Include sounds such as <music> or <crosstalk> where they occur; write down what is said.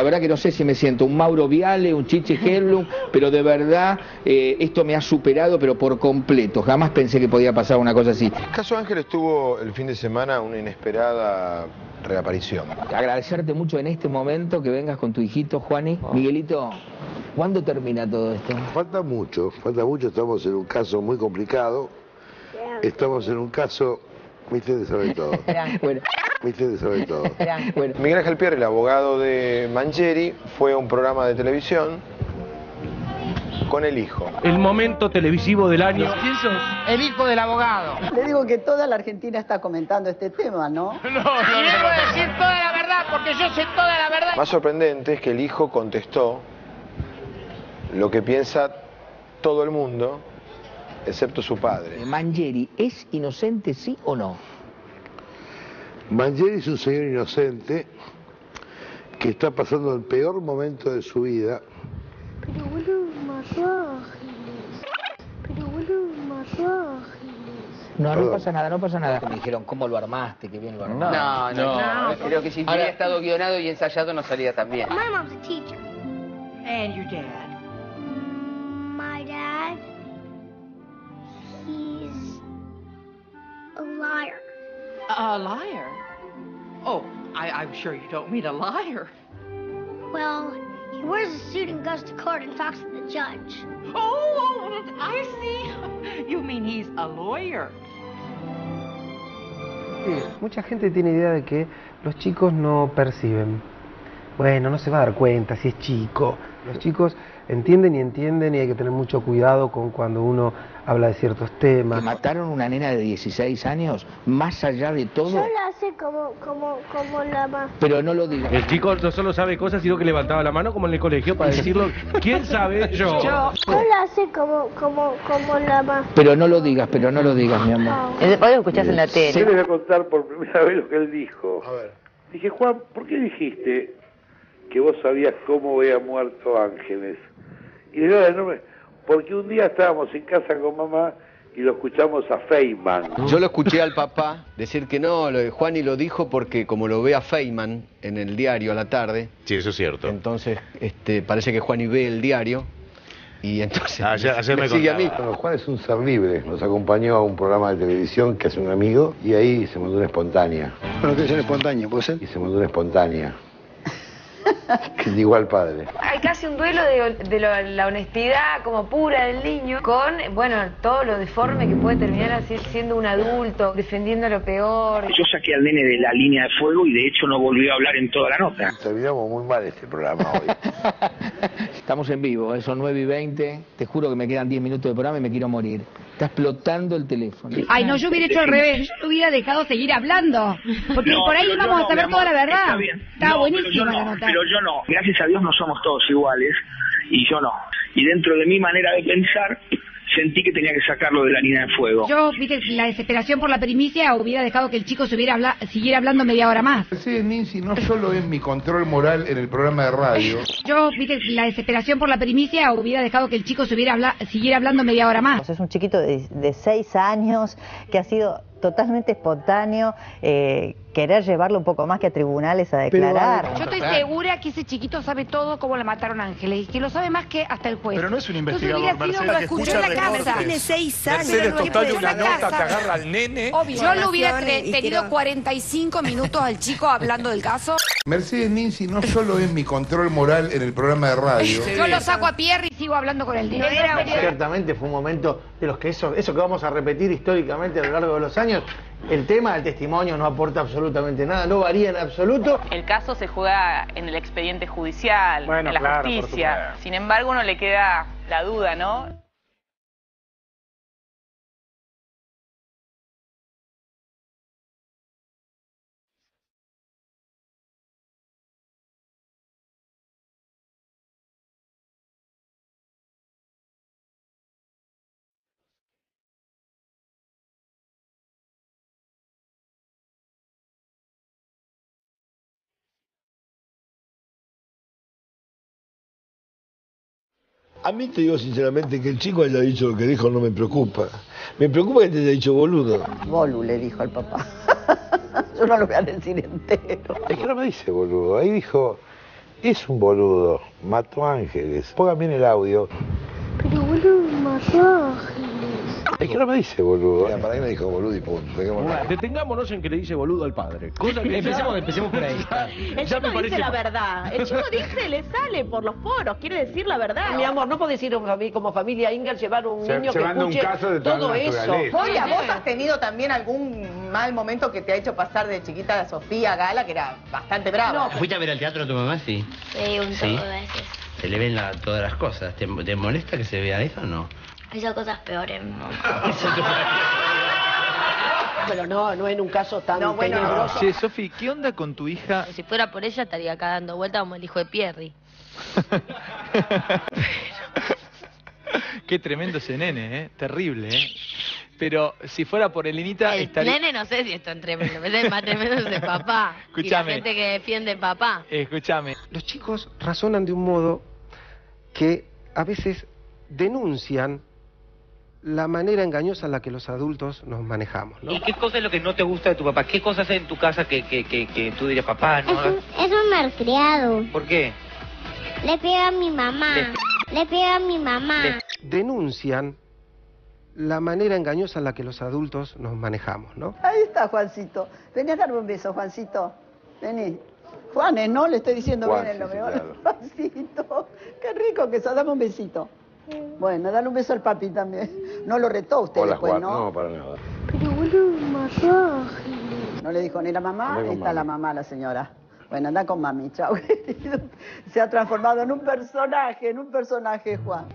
La verdad que no sé si me siento un Mauro Viale, un Chiche Herlung, <laughs> pero de verdad eh, esto me ha superado, pero por completo. Jamás pensé que podía pasar una cosa así. Caso Ángeles tuvo el fin de semana una inesperada reaparición. Agradecerte mucho en este momento que vengas con tu hijito, Juani. Miguelito, ¿cuándo termina todo esto? Falta mucho, falta mucho, estamos en un caso muy complicado. Estamos en un caso, usted sabe todo. Bueno, Usted sabe todo. bueno. Miguel Ángel Pierre, el abogado de Mangieri, fue a un programa de televisión con el hijo. El momento televisivo del año. El hijo del abogado. Le digo que toda la Argentina está comentando este tema, ¿no? <laughs> Y debo decir toda la verdad, porque yo sé toda la verdad. Más sorprendente es que el hijo contestó lo que piensa todo el mundo, excepto su padre. Mangieri, ¿es inocente, sí o no? Mangieri es un señor inocente que está pasando el peor momento de su vida. Pero boludo, mató. Pero boludo, mató. No, no pasa nada, no pasa nada. Me dijeron, ¿cómo lo armaste? Qué bien lo armaste. No, no, no. Creo que si hubiera estado guionado y ensayado no salía tan bien. My mom's a teacher. And your dad? Liar. A liar? Oh, I, I'm sure you don't mean a liar. Well, he wears a suit and goes to court and talks to the judge. Oh, oh, I see. You mean he's a lawyer. Eh, mucha gente tiene idea de que los chicos no perciben. Bueno, no se va a dar cuenta si es chico. Los chicos entienden y entienden y hay que tener mucho cuidado con cuando uno habla de ciertos Que temas. mataron a una nena de 16 años, más allá de todo. Yo la sé como, como, como la más. Pero no lo digas. El chico no solo sabe cosas, sino que levantaba la mano como en el colegio para decirlo. ¿Quién sabe? Yo. Yo la sé como, como, como la más. Pero no lo digas, pero no lo digas, mi amor. Después lo escuchás en la Yo tele. les voy a contar por primera vez lo que él dijo. A ver. Dije, Juan, ¿por qué dijiste que vos sabías cómo había muerto Ángeles? Y le doy el nombre, porque un día estábamos en casa con mamá y lo escuchamos a Feynman. Yo lo escuché al papá decir que no, lo de Juani lo dijo porque como lo ve a Feynman en el diario a la tarde, Sí, eso es cierto. entonces este, parece que Juani ve el diario y entonces Ayer, ayer me, sigue a mí. Bueno, Juan es un ser libre, nos acompañó a un programa de televisión que hace un amigo y ahí se mandó una espontánea. Bueno, que es espontáneo, ¿puede ser? Y se mandó una espontánea. <laughs> que llegó al padre. Hay casi un duelo de, de lo- la honestidad como pura del niño con, bueno, todo lo deforme que puede terminar así siendo un adulto, defendiendo lo peor. Yo saqué al nene de la línea de fuego y de hecho no volvió a hablar en toda la nota. Terminamos muy mal este programa hoy. <laughs> Estamos en vivo, eh, son 9 y 20. Te juro que me quedan 10 minutos de programa y me quiero morir. Está explotando el teléfono. Ay, no, yo hubiera hecho al revés. Yo hubiera dejado seguir hablando. Porque No, por ahí íbamos no, a saber toda la verdad. está bien. Estaba No, pero yo buenísima la no, nota. Pero yo no. Gracias a Dios no somos todos iguales y yo no. Y dentro de mi manera de pensar, sentí que tenía que sacarlo de la línea de fuego. Yo, viste, la desesperación por la primicia hubiera dejado que el chico se hubiera habla- siguiera hablando media hora más. Mercedes Ninzi no solo es mi control moral en el programa de radio, <laughs> Yo, viste, la desesperación por la primicia hubiera dejado que el chico se hubiera habla- siguiera hablando media hora más. Es un chiquito de, de seis años que ha sido totalmente espontáneo, eh, querer llevarlo un poco más que a tribunales a declarar. Yo estoy segura que ese chiquito sabe todo cómo le mataron a Ángeles y que lo sabe más que hasta el juez. Pero no es un Entonces investigador, Mercedes, lo que escuchó escucha en la casa. Tiene seis Mercedes total una nota te agarra al nene. Yo lo hubiera tenido 45 <laughs> minutos al chico hablando del caso. Mercedes Ninzi no solo es mi control moral en el programa de radio, Yo lo saco a Pierre y sigo hablando con él. Ciertamente fue un momento de los que eso, eso que vamos a repetir históricamente a lo largo de los años, el tema del testimonio no aporta absolutamente nada, no varía en absoluto. El caso se juega en el expediente judicial, Bueno, en la claro, justicia. Sin embargo, uno le queda la duda, ¿no? A mí te digo sinceramente que el chico haya dicho lo que dijo no me preocupa. Me preocupa que te haya dicho boludo. Bolu le dijo al papá. <laughs> Yo no lo voy a decir entero. Es que no me dice boludo. Ahí dijo, Es un boludo, mató ángeles. Pongan bien el audio. Pero boludo, mató ángeles. Es que no me dice boludo. Mira, para mí me dijo boludo y punto. Bueno, detengámonos en que le dice boludo al padre. Cosa que Empecemos- empecemos por ahí. <laughs> El Ya chico parece dice la verdad. El chico <laughs> dice, le sale por los poros, quiere decir la verdad. Mi amor, no podés ir a mí como familia Inger llevar un Se- niño que llevando un escuche caso de todo eso. Julia, ¿vos has tenido también algún mal momento que te ha hecho pasar de chiquita a Sofía Gala, que era bastante brava? ¿Fuiste a ver al teatro a tu mamá? Sí. Sí, un Sí. todo de veces. Se le ven la- todas las cosas. ¿Te, te molesta que se vea eso o no? Hizo cosas peores, <laughs> no. Pero no, no en un caso tan No, bueno, tenebroso. Che, Sofi, ¿qué onda con tu hija? Si fuera por ella estaría acá dando vueltas como el hijo de Pierri. <laughs> Qué tremendo ese nene, ¿eh? Terrible, ¿eh? Pero si fuera por Elenita, El estaría... nene no sé si es tan tremendo, pero es más tremendo es el papá. <laughs> Y la Escuchame. gente que defiende el papá. Escúchame. Los chicos razonan de un modo que a veces denuncian la manera engañosa en la que los adultos nos manejamos. ¿no? ¿Y qué cosa es lo que no te gusta de tu papá? ¿Qué cosas hay en tu casa que, que, que, que tú dirías, papá, no? hagas"? Es un malcriado. ¿Por qué? Le pega a mi mamá. Le pega a mi mamá. Denuncian la manera engañosa en la que los adultos nos manejamos, ¿no? Ahí está, Juancito. Vení a darme un beso, Juancito. Vení. Juanes, ¿no? Le estoy diciendo Juan, bien el sí, sí, nombre. claro. <laughs> Juancito. Qué rico que sos. Dame un besito. Bueno, dale un beso al papi también. No lo retó usted Hola, después, Juan. ¿no? No, para nada. Pero mató ángeles. No le dijo ni la mamá, está la mamá, la señora. Bueno, anda con mami, chao. <laughs> Se ha transformado en un personaje, en un personaje, Juan.